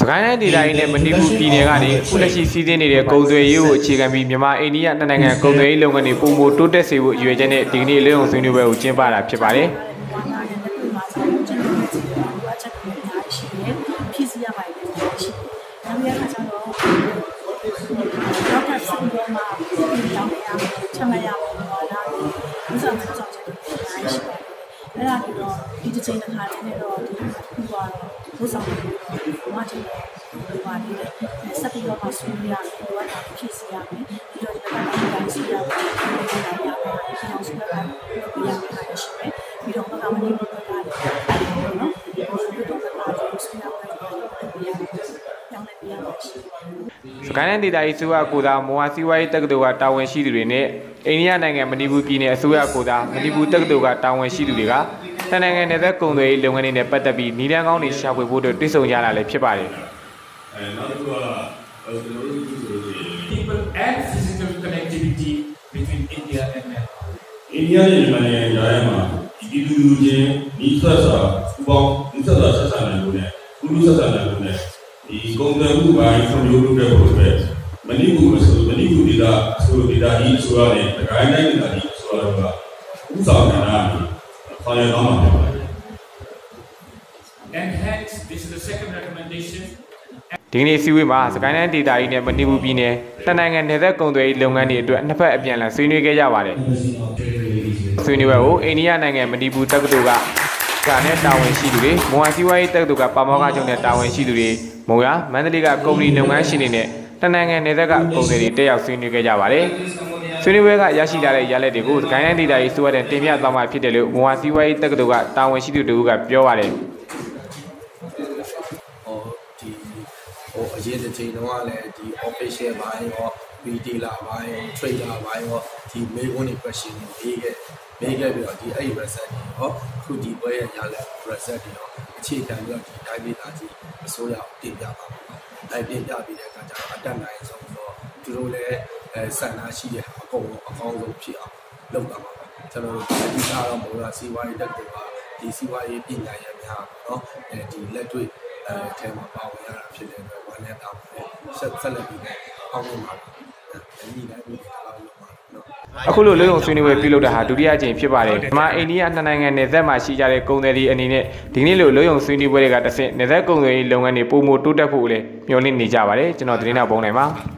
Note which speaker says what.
Speaker 1: ကိုင်းတိုင်းဒေသကြီးနဲ့မဏိပူပြည်နယ်ကနေအခုလက်ရှိစီးဆင်းနေတဲ့ကုန်သွယ်ရေးကိုအခြေခံပြီးမြန်မာအိန္ဒိယနှစ်နိုင်ငံကုန်သွယ်ရေးလုပ်ငန်းတွေပုံမတိုးတက်စေဖို့ရည်ရွယ်ချက်နဲ့ဒီကနေ့လေ့လာဆွေးနွေးပွဲကိုကျင်းပတာဖြစ်ပါတယ်
Speaker 2: ဘာသာနဲ့တွေ့မှာဆိုတော့ကျွန်တော်တို့ဒီလိုအချက်တွေအများကြီးရှိတယ်ဖြစ်စီရပါတယ်အများကြီးရှိတယ်။နောက်တစ်ခါကျတော့တော့ကစပြီးတော့မှဒီတောင်းရမယ်ချက်မရမယ်တော့ဒါဥစ္စာမျိုးဆောင်ချက်တွေအများကြီးရှိတယ်။အဲ့ဒါပြီးတော့ဒီတစ်ချိန်တစ်ခါတည်းနဲ့တော့ဒီပြီးသွားတော့ဥစ္စာ မျိုးတွေဘာချင်လဲဒီပါနေတယ်။ဆက်ပြီးတော့မှဆွေးနွေးရမယ်ဒီကတာဖြစ်စီရမယ်ပြီးတော့ဒီကတာတိုင်းစီရမယ်ဒီကတာရမယ်ဒီအောင်စုလည်းရမယ်ရှိတယ်ပြီးတော့ဘာမှမနေဘူးတော့ရတယ်နော်ဒီလိုတော့ကတော့ဆွေးနွေးရမယ်တောင်းနေပြရမှာရှိတယ်
Speaker 1: စကိုင်းတိုင်းဒေသကြီးအစိုးရကိုသာမော်ဟာစီဝိုင်းတက္ကသိုလ်ကတာဝန်ရှိသူတွေနဲ့အိန္ဒိယနိုင်ငံမဏိပူပြည်နယ်အစိုးရကိုသာမဏိပူတက္ကသိုလ်ကတာဝန်ရှိသူတွေက တန်နိုင်ငံနယ်သက်ကုန်သွယ်ရေးလုပ်ငန်းတွေနဲ့ပတ်သက်ပြီးနီလန်းကောင်းတွေရှာဖွေဖို့အတွက်တွေ့ဆုံကြတာလည်းဖြစ်ပါတယ်
Speaker 3: အဲနောက်တစ်ခုကအဲကျွန်တော်တို့ဒီဆိုလို့ရှိရင်
Speaker 4: people and physical connectivity between India and Nepal.
Speaker 3: အိန္ဒိယနဲ့မြန်မာနိုင်ငံကြားထဲမှာဒီလူလူချင်းဒီဆက်စာဥပေါင်းဒီဆက်စာဆက်ဆံနိုင်လို့နဲ့ကုလူဆက်ဆံနိုင်လို့နဲ့ဒီကုန်သွယ်မှုပိုင်းဖွံ့ဖြိုးတိုးတက်ဖို့အတွက်မဏိပူအစိုးမဏိပူဒေသအစိုးဒေသဤအစိုးရနဲ့တကိုင်းတိုင်းဒေသဤအစိုးရကဥဆောင်နေတာ ခေါ်ရတော့မှာဖြစ်ပါတယ်
Speaker 4: And hence, this is the second recommendation
Speaker 1: ဒီကနေ့စီဝေးမှာစကိုင်းတိုင်းဒေသကြီးနဲ့မဏိပူပြည်နယ်တန်နိုင်ငံနယ်သက်ကုန်သွယ်ရေးလုပ်ငန်းတွေအတွက်နှစ်ဖက်အပြန်အလှန်ဆွေးနွေးခဲ့ကြပါတယ်ဆွေးနွေးပွဲကိုအိန္ဒိယနိုင်ငံမဏိပူတက္ကသိုလ်ကကနဲ့တာဝန်ရှိသူတွေမွန်ဟာစီဝိုင်းတက္ကသိုလ်ကပါမောက္ခချုပ်နဲ့တာဝန်ရှိသူတွေမုံရမန္တလေးကကုမ္ပဏီလုပ်ငန်းရှင်တွေနဲ့တန်နိုင်ငံနယ်သက်ကကုန်သည်တွေတက်ရောက်ဆွေးနွေးခဲ့ကြပါတယ် ဆွေးနွေးပွဲကရရှိလာတဲ့ရလဒ်တွေကိုစကိုင်းတိုင်းဒေသကြီးစိုးရတဲ့တင်ပြသွားမှာဖြစ်တယ်လို့မွန်ဟာစီဝိုင်းတက္ကသိုလ်ကတာဝန်ရှိသူတို့ကပြောပါတယ်
Speaker 5: ဟိုဒီဟိုအရင်တစ်ချိန်တုန်းကလည်းဒီ official ဘိုင်းရော retailer ဘိုင်းရော trader ဘိုင်းရောဒီမေးခွန်းတွေ question တွေပေးခဲ့ပေးခဲ့ပြီးတော့ဒီအဲ့ဒီ result တွေရောခုဒီပွဲရရတဲ့ result တွေရောအခြေခံပြီးတော့ဒီတိုင်းဒေသကြီးအစိုးရတင်ပြပါမှာအဲ့တင်ပြပြီးတဲ့အခါကျတော့အတက်နိုင်ဆုံးတော့ သူတို့လည်းအဲစံနာရှိတဲ့ဟာအကုန်လုံးအကောင်းဆုံးဖြစ်အောင်လုပ်တာပါကျွန်တော်တို့အဓိကတော့မိုးလာစီးပွားရေးတက်တယ်ပါဒီစီးပွားရေးပညာရများเนาะအဲဒီလက်တွေ့အဲအဲမှာပါဝင်ရတာဖြစ်တဲ့အတွက်ဝမ်းနဲ့တောင်းတယ်ဆက်ဆက်လက်ပြီးတော့အောင်းနေမှာအဲဒီတိုင်းပြီးတော့လုပ်မှာเนาะ
Speaker 1: အခုလိုလုံုံဆွေးနွေးပွဲပြုလုပ်တာဟာဒုတိယကြိမ်ဖြစ်ပါတယ်။မြန်မာအိန္ဒိယနှစ်နိုင်ငံနယ်စပ်မှာရှိကြတဲ့ကုန်သည်တွေအနေနဲ့ဒီနေ့လိုလုံုံဆွေးနွေးပွဲတွေကတစ်ဆင့်နယ်စပ်ကုန်သွယ်ရေးလုပ်ငန်းတွေပုံမတိုးတက်ဖို့လည်းမျှော်လင့်နေကြပါတယ်။ကျွန်တော်သတင်းတော်ပုံနိုင်ပါ။